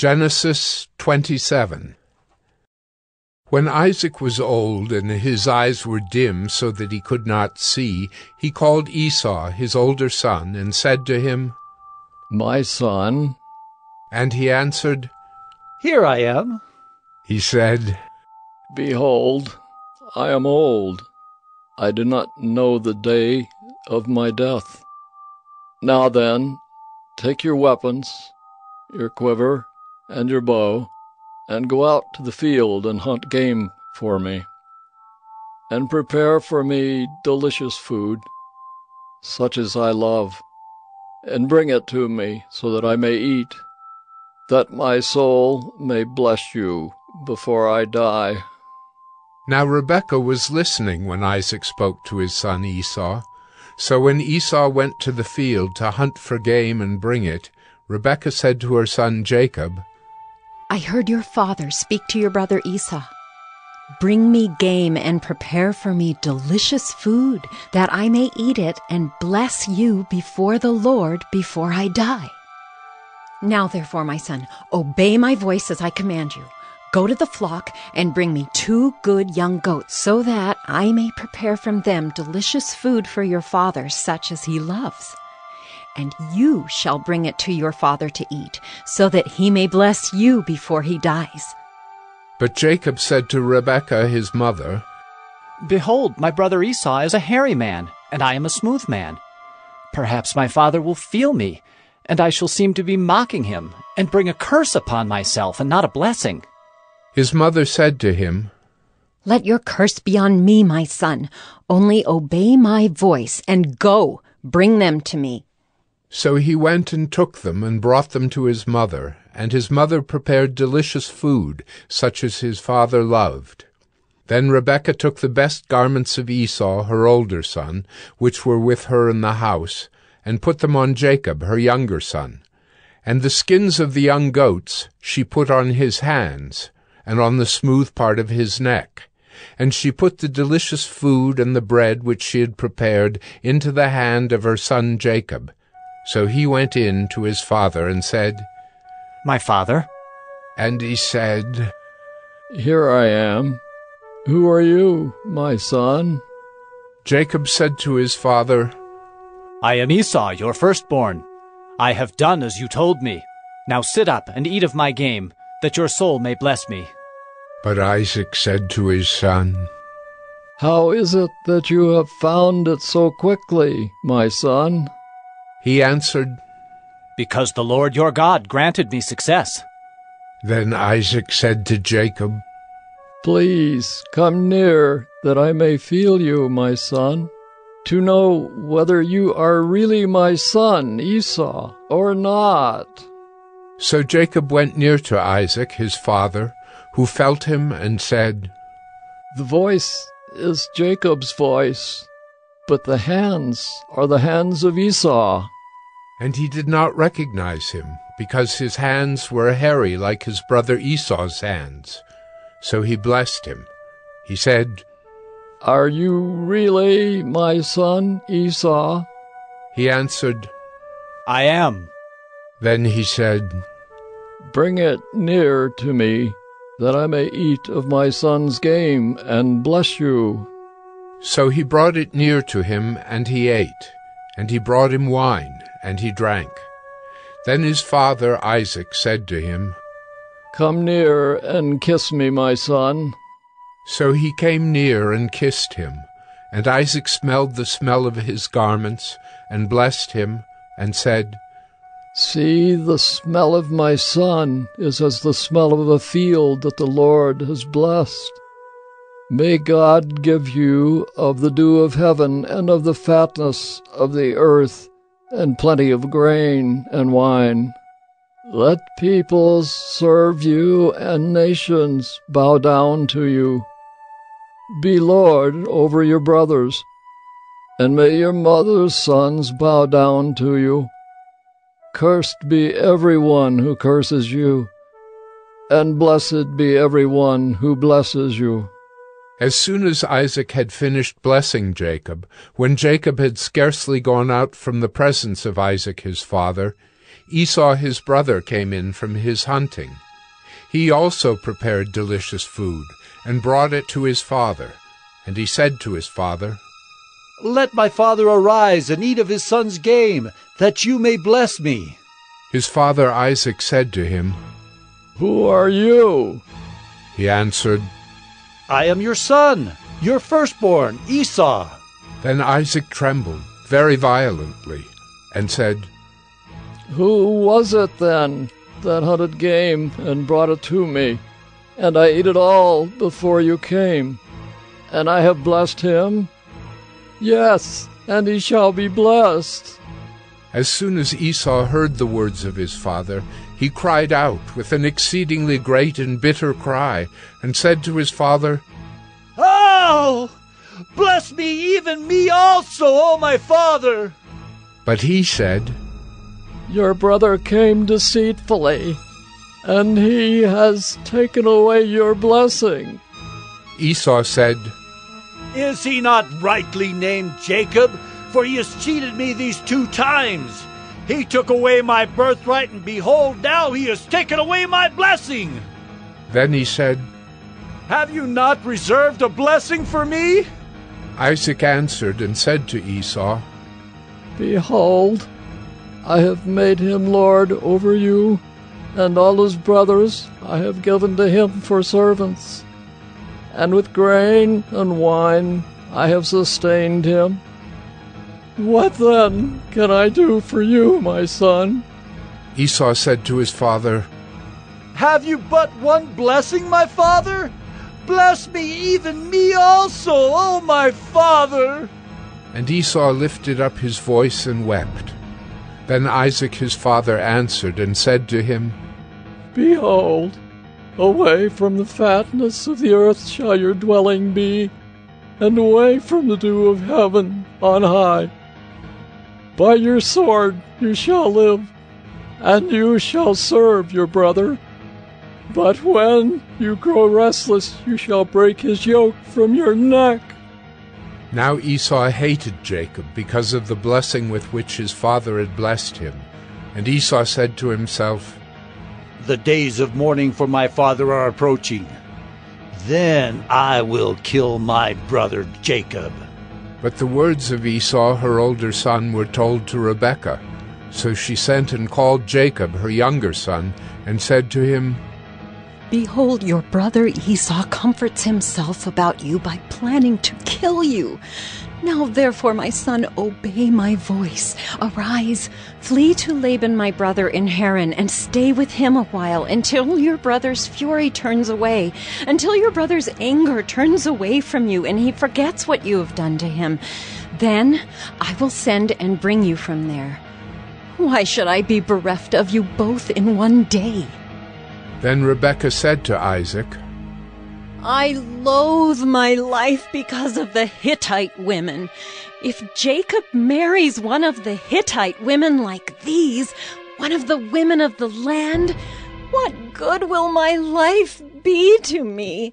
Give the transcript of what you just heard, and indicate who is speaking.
Speaker 1: Genesis 27 When Isaac was old and his eyes were dim so that he could not see, he called Esau, his older son, and said to him,
Speaker 2: My son.
Speaker 1: And he answered,
Speaker 3: Here I am.
Speaker 1: He said,
Speaker 2: Behold, I am old. I do not know the day of my death. Now then, take your weapons, your quiver, and your bow, and go out to the field and hunt game for me, and prepare for me delicious food, such as I love, and bring it to me so that I may eat, that my soul may bless you before I die.
Speaker 1: Now Rebekah was listening when Isaac spoke to his son Esau. So when Esau went to the field to hunt for game and bring it, Rebekah said to her son Jacob,
Speaker 4: I heard your father speak to your brother Esau. Bring me game and prepare for me delicious food, that I may eat it and bless you before the Lord before I die. Now, therefore, my son, obey my voice as I command you. Go to the flock and bring me two good young goats, so that I may prepare from them delicious food for your father, such as he loves and you shall bring it to your father to eat, so that he may bless you before he dies.
Speaker 1: But Jacob said to Rebekah his mother,
Speaker 3: Behold, my brother Esau is a hairy man, and I am a smooth man. Perhaps my father will feel me, and I shall seem to be mocking him, and bring a curse upon myself, and not a blessing.
Speaker 1: His mother said to him,
Speaker 4: Let your curse be on me, my son. Only obey my voice, and go, bring them to me.
Speaker 1: So he went and took them and brought them to his mother, and his mother prepared delicious food, such as his father loved. Then Rebekah took the best garments of Esau, her older son, which were with her in the house, and put them on Jacob, her younger son. And the skins of the young goats she put on his hands, and on the smooth part of his neck. And she put the delicious food and the bread which she had prepared into the hand of her son Jacob, so he went in to his father and said,
Speaker 3: My father.
Speaker 1: And he said,
Speaker 2: Here I am. Who are you, my son?
Speaker 1: Jacob said to his father,
Speaker 3: I am Esau, your firstborn. I have done as you told me. Now sit up and eat of my game, that your soul may bless me.
Speaker 1: But Isaac said to his son,
Speaker 2: How is it that you have found it so quickly, my son?
Speaker 1: He answered,
Speaker 3: Because the Lord your God granted me success.
Speaker 1: Then Isaac said to Jacob,
Speaker 2: Please come near, that I may feel you, my son, to know whether you are really my son Esau or not.
Speaker 1: So Jacob went near to Isaac his father, who felt him and said,
Speaker 2: The voice is Jacob's voice, but the hands are the hands of Esau.
Speaker 1: And he did not recognize him, because his hands were hairy like his brother Esau's hands. So he blessed him. He said,
Speaker 2: Are you really my son Esau?
Speaker 1: He answered,
Speaker 3: I am.
Speaker 1: Then he said,
Speaker 2: Bring it near to me, that I may eat of my son's game and bless you.
Speaker 1: So he brought it near to him, and he ate. And he brought him wine, and he drank. Then his father Isaac said to him,
Speaker 2: Come near and kiss me, my son.
Speaker 1: So he came near and kissed him. And Isaac smelled the smell of his garments, and blessed him, and said,
Speaker 2: See, the smell of my son is as the smell of a field that the Lord has blessed. May God give you of the dew of heaven and of the fatness of the earth and plenty of grain and wine. Let peoples serve you and nations bow down to you. Be Lord over your brothers, and may your mother's sons bow down to you. Cursed be every one who curses you, and blessed be every one who blesses you.
Speaker 1: As soon as Isaac had finished blessing Jacob, when Jacob had scarcely gone out from the presence of Isaac his father, Esau his brother came in from his hunting. He also prepared delicious food, and brought it to his father. And he said to his father,
Speaker 5: Let my father arise and eat of his son's game, that you may bless me.
Speaker 1: His father Isaac said to him,
Speaker 2: Who are you?
Speaker 1: He answered,
Speaker 5: I am your son, your firstborn, Esau.
Speaker 1: Then Isaac trembled very violently, and said,
Speaker 2: Who was it then that hunted game and brought it to me? And I ate it all before you came. And I have blessed him? Yes, and he shall be blessed.
Speaker 1: As soon as Esau heard the words of his father, he cried out with an exceedingly great and bitter cry, and said to his father,
Speaker 5: Oh! Bless me, even me also, O my father!
Speaker 1: But he said,
Speaker 2: Your brother came deceitfully, and he has taken away your blessing.
Speaker 1: Esau said,
Speaker 5: Is he not rightly named Jacob? For he has cheated me these two times. He took away my birthright, and behold, now he has taken away my blessing.
Speaker 1: Then he said,
Speaker 5: Have you not reserved a blessing for me?
Speaker 1: Isaac answered and said to Esau,
Speaker 2: Behold, I have made him lord over you, and all his brothers I have given to him for servants. And with grain and wine I have sustained him. What then can I do for you, my son?
Speaker 1: Esau said to his father,
Speaker 5: Have you but one blessing, my father? Bless me, even me also, O my father!
Speaker 1: And Esau lifted up his voice and wept. Then Isaac his father answered and said to him,
Speaker 2: Behold, away from the fatness of the earth shall your dwelling be, and away from the dew of heaven on high. By your sword you shall live, and you shall serve your brother. But when you grow restless, you shall break his yoke from your neck.
Speaker 1: Now Esau hated Jacob because of the blessing with which his father had blessed him. And Esau said to himself,
Speaker 5: The days of mourning for my father are approaching. Then I will kill my brother Jacob.
Speaker 1: But the words of Esau, her older son, were told to Rebekah. So she sent and called Jacob, her younger son, and said to him,
Speaker 4: Behold, your brother Esau comforts himself about you by planning to kill you. Now, therefore, my son, obey my voice. Arise, flee to Laban my brother in Haran, and stay with him a while until your brother's fury turns away, until your brother's anger turns away from you, and he forgets what you have done to him. Then I will send and bring you from there. Why should I be bereft of you both in one day?
Speaker 1: Then Rebekah said to Isaac,
Speaker 4: I loathe my life because of the Hittite women. If Jacob marries one of the Hittite women like these, one of the women of the land, what good will my life be to me?